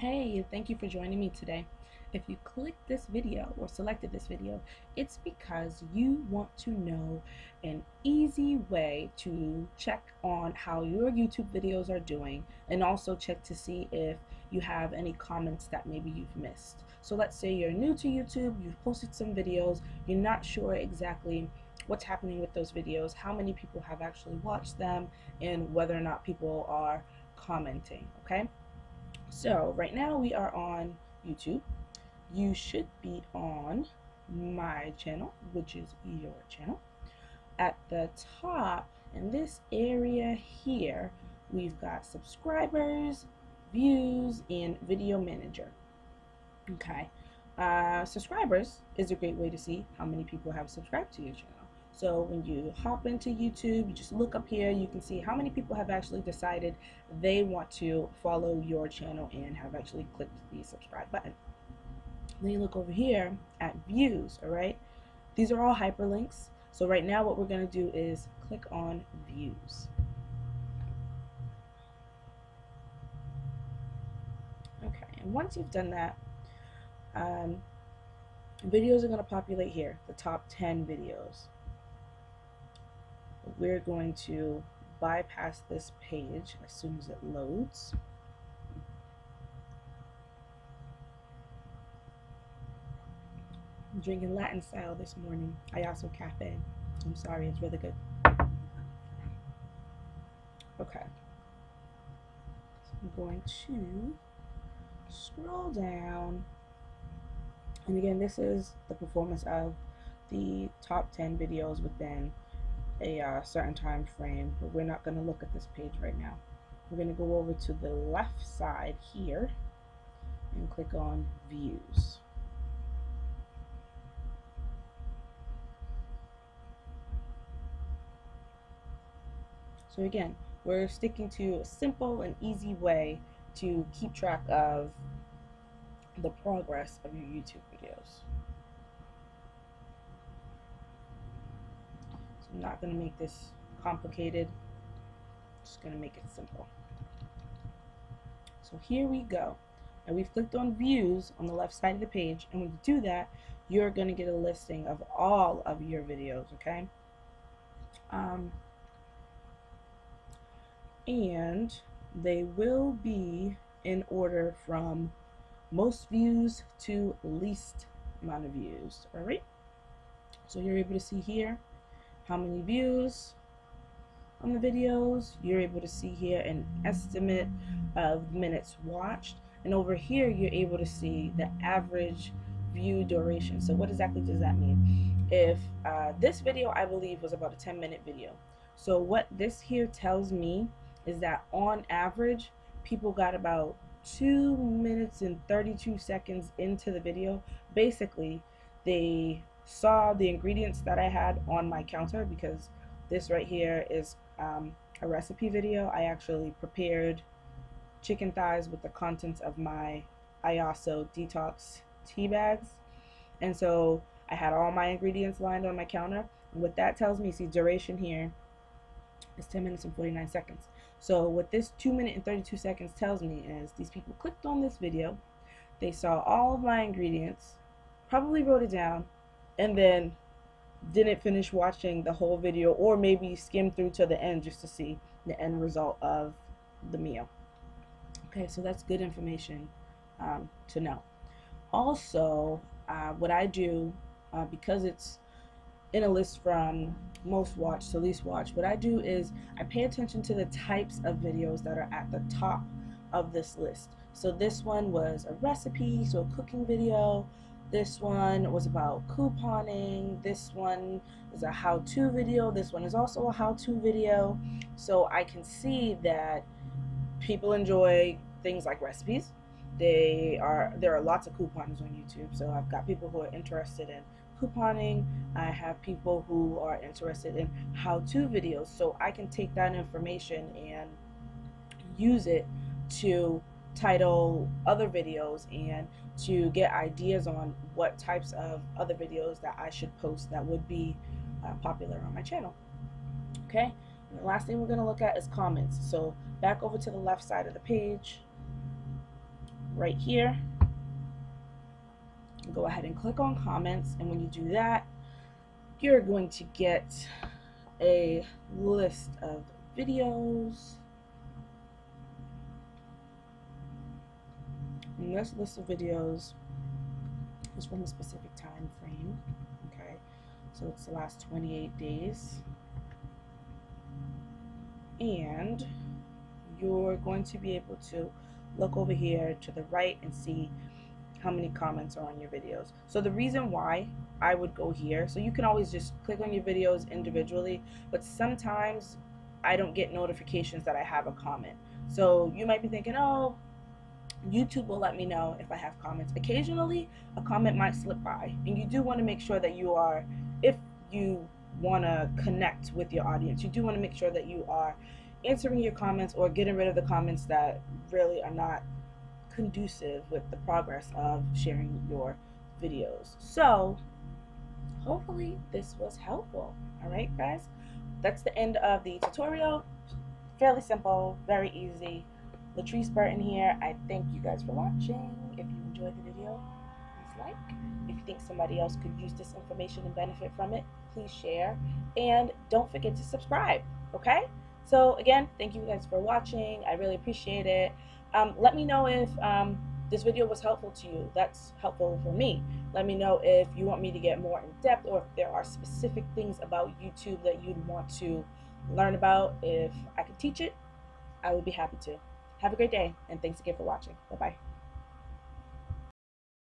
Hey, thank you for joining me today. If you clicked this video or selected this video, it's because you want to know an easy way to check on how your YouTube videos are doing and also check to see if you have any comments that maybe you've missed. So let's say you're new to YouTube, you've posted some videos, you're not sure exactly what's happening with those videos, how many people have actually watched them, and whether or not people are commenting, okay? So right now we are on YouTube. You should be on my channel, which is your channel. At the top, in this area here, we've got subscribers, views, and video manager. Okay. Uh, subscribers is a great way to see how many people have subscribed to your channel. So when you hop into YouTube, you just look up here, you can see how many people have actually decided they want to follow your channel and have actually clicked the subscribe button. Then you look over here at views, all right? These are all hyperlinks. So right now what we're going to do is click on views. Okay, and once you've done that, um, videos are going to populate here, the top 10 videos we're going to bypass this page as soon as it loads. I'm drinking Latin style this morning, Iaso Cafe. I'm sorry, it's really good. Okay. So I'm going to scroll down. And again, this is the performance of the top 10 videos within a uh, certain time frame, but we're not going to look at this page right now. We're going to go over to the left side here and click on views. So again, we're sticking to a simple and easy way to keep track of the progress of your YouTube videos. I'm not going to make this complicated. just going to make it simple. So here we go. And we've clicked on views on the left side of the page. And when you do that, you're going to get a listing of all of your videos, okay? Um, and they will be in order from most views to least amount of views, all right? So you're able to see here how many views on the videos. You're able to see here an estimate of minutes watched. And over here, you're able to see the average view duration. So what exactly does that mean? If uh, this video, I believe, was about a 10 minute video. So what this here tells me is that on average, people got about 2 minutes and 32 seconds into the video. Basically, they saw the ingredients that I had on my counter because this right here is um, a recipe video. I actually prepared chicken thighs with the contents of my Iaso detox tea bags. And so I had all my ingredients lined on my counter. And what that tells me, see duration here is 10 minutes and 49 seconds. So what this 2 minute and 32 seconds tells me is these people clicked on this video, they saw all of my ingredients, probably wrote it down, and then didn't finish watching the whole video or maybe skim through to the end just to see the end result of the meal. Okay, so that's good information um, to know. Also, uh, what I do, uh, because it's in a list from most watched to least watched, what I do is I pay attention to the types of videos that are at the top of this list. So this one was a recipe, so a cooking video, this one was about couponing. This one is a how-to video. This one is also a how-to video. So I can see that people enjoy things like recipes. They are there are lots of coupons on YouTube. So I've got people who are interested in couponing. I have people who are interested in how-to videos. So I can take that information and use it to title other videos and to get ideas on what types of other videos that I should post that would be uh, popular on my channel. Okay, and the last thing we're going to look at is comments. So back over to the left side of the page. right here. Go ahead and click on comments, and when you do that, you're going to get a list of videos. And this list of videos is from a specific time frame. Okay, so it's the last 28 days. And you're going to be able to look over here to the right and see how many comments are on your videos. So the reason why I would go here, so you can always just click on your videos individually, but sometimes I don't get notifications that I have a comment. So you might be thinking, oh, YouTube will let me know if I have comments. Occasionally, a comment might slip by, and you do want to make sure that you are, if you want to connect with your audience, you do want to make sure that you are answering your comments or getting rid of the comments that really are not conducive with the progress of sharing your videos. So, hopefully, this was helpful. All right, guys, that's the end of the tutorial. Fairly simple, very easy. Latrice Burton here. I thank you guys for watching. If you enjoyed the video, please like. If you think somebody else could use this information and benefit from it, please share. And don't forget to subscribe, okay? So again, thank you guys for watching. I really appreciate it. Um, let me know if um, this video was helpful to you. That's helpful for me. Let me know if you want me to get more in depth or if there are specific things about YouTube that you'd want to learn about. If I could teach it, I would be happy to. Have a great day, and thanks again for watching. Bye-bye.